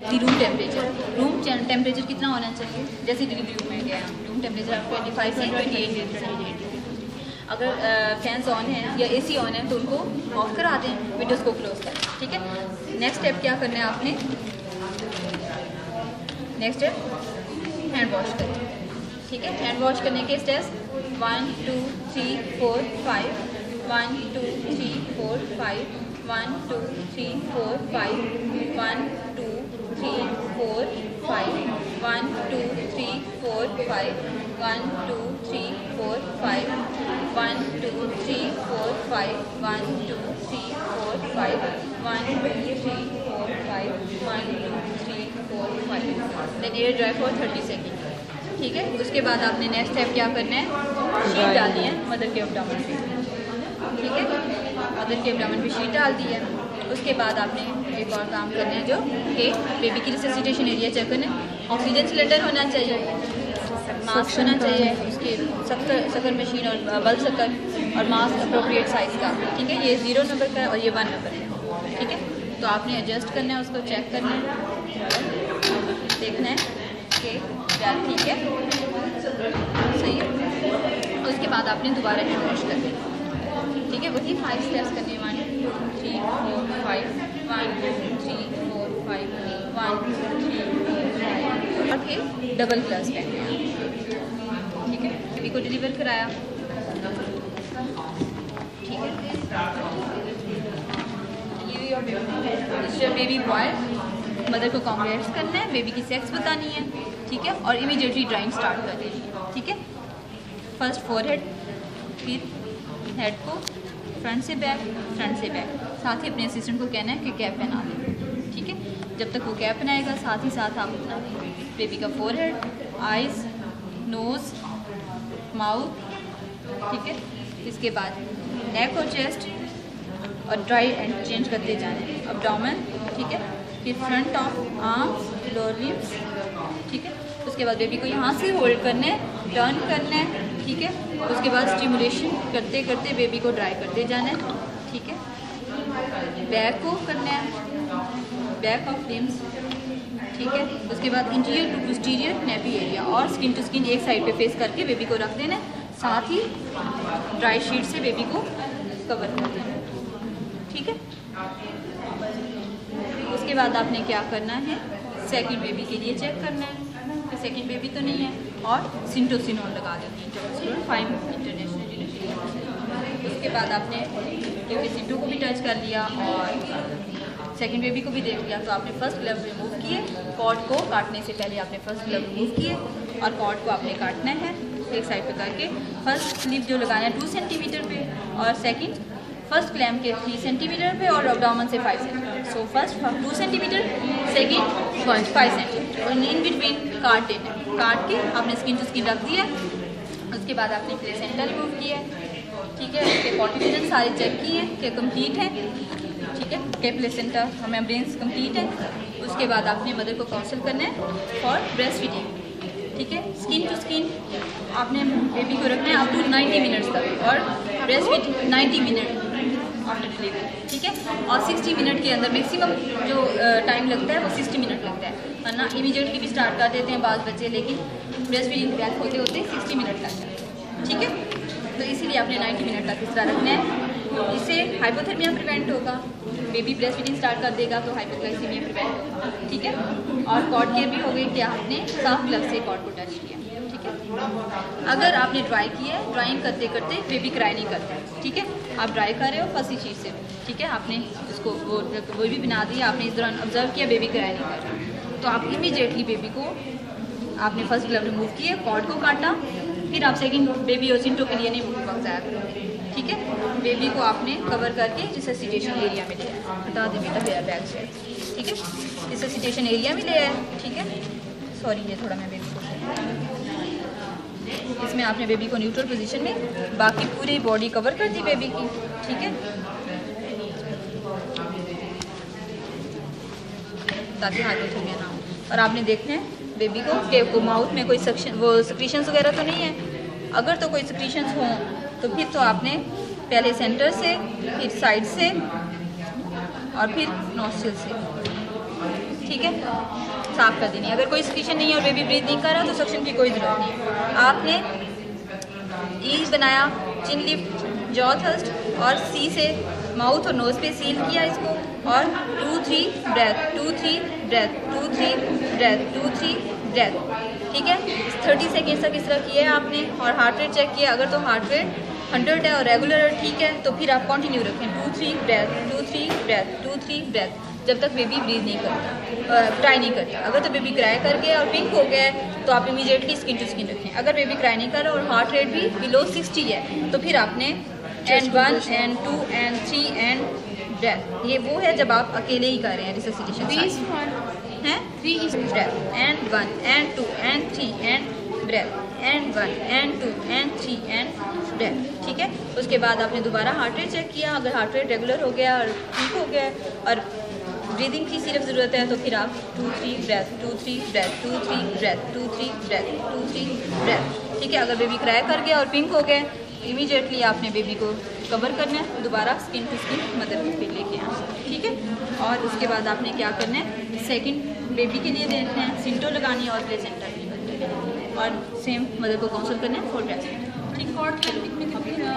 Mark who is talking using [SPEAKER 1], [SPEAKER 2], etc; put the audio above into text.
[SPEAKER 1] Room temperature room temperature कितना होना चाहिए? जैसे डिलीवरी रूम में गया रूम टेम्परेचर आप ट्वेंटी फाइव से ट्वेंटी एट अगर फैंस ऑन है या एसी ऑन है तो उनको ऑफ़ करा दें विंडोज़ को क्लोज करें, ठीक है? नेक्स्ट स्टेप क्या करना है आपने? नेक्स्ट स्टेप हैंड वॉश करें ठीक है? हैंड वॉश करने के steps one two three four five one two three four five one two three four five one two three four five one two three four five one two three four five one two three four five one two three four five one two three four five one two three four five then air dry for thirty second ठीक है? उसके बाद आपने next step क्या करना है? Sheet डालनी है मदर के अपडामन पे ठीक है? के अपडामन पे शीट डाल दी है। उसके बाद आपने एक और काम करना है जो कि बेबी की रिसेसिटेशन एरिया चेक करना है। ऑक्सीजन सिलेंडर होना चाहिए। मास्क होना चाहिए। उसके सकर सकर मशीन और बल सकर और मास्क अप्रोप्रिएट साइज़ का। ठीक है? ये ज़ीरो नंबर का है और ये वन नंबर है। ठीक है? तो आपने एडजस्ट करना है उसको चेक करना है। देखना है कि क्या ठीक है। सही है। उसके बाद आपने दोबारा हैंड वॉश करना है। फाइव स्टेप्स करने one two three four five one two three four five one two three four five फिर डबल प्लस पहनना है? बेबी को डिलीवर कराया। ठीक है? बेबी बॉय मदर को कॉन्ग्रेट्स करना है। बेबी की सेक्स बतानी है। ठीक है? और इमीडिएटली ड्राइंग स्टार्ट कर देनी है। ठीक है? फ़र्स्ट फोर हेड फिर हेड को फ्रंट से बैक, फ्रंट से बैक। साथ ही अपने असिस्टेंट को कहना है कि कैप पहना दें ठीक है? जब तक वो कैप पहनाएगा, साथ ही साथ आप अपना बेबी का forehead eyes nose mouth ठीक है? इसके बाद नेक और चेस्ट और ड्राई एंड चेंज करते जाने अबडामन ठीक है? फिर front of arms lower limbs ठीक है? उसके बाद बेबी को यहाँ से होल्ड करना टर्न करना है, ठीक है? उसके बाद स्टिमुलेशन करते करते बेबी को ड्राई करते जाना है, ठीक है? बैक को करना है बैक ऑफ़ लिम्स ठीक है? उसके बाद interior to posterior nappy area और स्किन टू स्किन एक साइड पे फेस करके बेबी को रख देना है, साथ ही ड्राई शीट से बेबी को कवर कर देना ठीक है? उसके बाद आपने क्या करना है? सेकंड बेबी के लिए चेक करना है सेकंड बेबी तो नहीं है। और सिंटोसिनोल लगा देनी है फाइव इंटरनेशनल उसके बाद आपने क्योंकि सिंटो को भी टच कर लिया और सेकेंड बेबी को भी देख लिया तो आपने फ़र्स्ट ग्लव रिमूव किए कॉर्ड को काटने से पहले आपने फ़र्स्ट ग्लव रिमूव किए और कॉर्ड को आपने काटना है, एक साइड पे करके। फ़र्स्ट स्लीव जो लगाना है टू सेंटीमीटर पे और सेकंड फ़र्स्ट क्लैम के थ्री सेंटीमीटर पे और अबडामन से five centimetre so first two centimetre second five centimetre और इन बिटवीन काट देना काट के आपने स्किन टू स्किन रख दिया उसके बाद आपने प्लेसेंटा रिमूव किया ठीक है, उसके कॉन्टिविजन सारे चेक किए, कि कंप्लीट है। ठीक है, के प्लेसेंटा हमें ब्रेन्स कंप्लीट है। उसके बाद आपने मदर को काउंसिल करना है फॉर ब्रेस्ट फीडिंग ठीक है स्किन टू स्किन आपने बेबी को रखना है अप टू 90 मिनट्स तक, और breast feeding 90 minute after delivery ठीक है? और 60 मिनट के अंदर मैक्सिमम जो टाइम लगता है वो 60 मिनट लगता है। वरना इमीडिएटली भी स्टार्ट कर देते हैं बाद बच्चे, लेकिन ब्रेस्ट फीडिंग बैक होते होते 60 मिनट लगता है, ठीक है? तो इसीलिए आपने 90 मिनट तक इस तरह रखना है। इससे हाइपोथर्मिया प्रिवेंट होगा बेबी ब्रेस्ट फीडिंग स्टार्ट कर देगा तो हाइपोग्लाइसीमिया प्रिवेंट होगा, ठीक है? और कॉर्ड केयर भी हो गई कि आपने साफ़ ग्लव से कॉर्ड को टच किया, ठीक है? अगर आपने ड्राई किया है ड्राइंग करते करते बेबी क्राई नहीं करता ठीक है? आप ड्राई कर रहे हो फ़र्स्ट चीज़ से। ठीक है? आपने उसको वो वो भी बना दिया, आपने इस दौरान ऑब्ज़र्व किया बेबी कराया नहीं कर तो आप इमीजिएटली बेबी को, आपने फ़र्स्ट ग्लव रिमूव किए कॉर्ड को काटा, फिर आप सेकंड बेबी और सिंटो के लिए नहीं आया। करोगे ठीक है? बेबी को आपने कवर करके जिस सिचुएशन एरिया में लिया बता दें, बेटा हेयर बैग से ठीक है? जिस सिचुएशन एरिया में लिया है। ठीक है? सॉरी ये थोड़ा मैं बेबी को इसमें आपने बेबी को न्यूट्रल पोजीशन में बाकी पूरी बॉडी कवर कर दी बेबी की, ठीक है? ताकि हाथ हाइपोथर्मिया ना और आपने देखना है बेबी को कि माउथ में कोई सक्शन वो सक्रीशन वगैरह तो नहीं है? अगर तो कोई सक्रीशन हों तो फिर तो आपने पहले सेंटर से, फिर साइड से, और फिर नोस्टल से। ठीक है? साफ़ कर देनी है। अगर कोई सक्शन नहीं है और बेबी ब्रीथ नहीं कर रहा तो सक्शन की कोई ज़रूरत नहीं है। आपने ई बनाया चिन लिफ्ट जॉ थर्स्ट और सी से माउथ और नोज़ पे सील किया इसको और two three breath two three breath two three breath two three breath ठीक है? थर्टी सेकेंड्स तक इस तरह किया है आपने और हार्ट रेट चेक किया। अगर तो हार्ट रेट हंड्रेड है और रेगुलर ठीक है? तो फिर आप कंटिन्यू रखें। Two three breath two three breath two three breath जब तक बेबी ब्रीद नहीं करता ट्राई नहीं करता। अगर तो बेबी क्राई कर गया और पिंक हो गया है तो आप इमीडिएटली स्किन टू स्किन रखें। अगर बेबी क्राई नहीं कर रहा और हार्ट रेट भी बिलो सिक्सटी है तो फिर आपने and one and two and three and breath ये वो है जब आप अकेले ही कर रहे हैं रिसोसिटेशन हैं? Breath and one and two and three and breath and one and two and three and breath ठीक है? उसके बाद आपने दोबारा हार्ट रेट चेक किया। अगर हार्ट रेट रेगुलर हो गया और ठीक हो गया और ब्रीदिंग की सिर्फ़ ज़रूरत है तो फिर आप two three breath two three breath two three breath two three breath two three breath ठीक है, अगर बेबी क्राई कर गया और पिंक हो गए इमीडिएटली आपने बेबी को कवर करना है, दोबारा स्किन टू स्किन मदर को फिर लेके आना। ठीक है? और उसके बाद आपने क्या करना है सेकंड बेबी के लिए देखना है सिंटो लगानी है और प्लेसेंटा और सेम मदर को काउंसल करना है फोर ब्रेस्ट ठीक? है